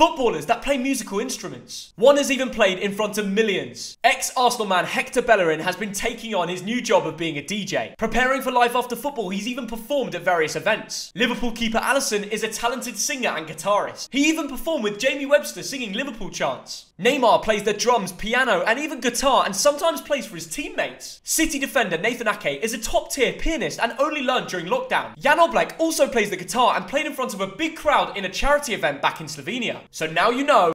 Footballers that play musical instruments. One has even played in front of millions. Ex-Arsenal man Hector Bellerin has been taking on his new job of being a DJ. Preparing for life after football, he's even performed at various events. Liverpool keeper Alisson is a talented singer and guitarist. He even performed with Jamie Webster singing Liverpool chants. Neymar plays the drums, piano, and even guitar, and sometimes plays for his teammates. City defender Nathan Ake is a top tier pianist and only learned during lockdown. Jan Oblak also plays the guitar and played in front of a big crowd in a charity event back in Slovenia. So now you know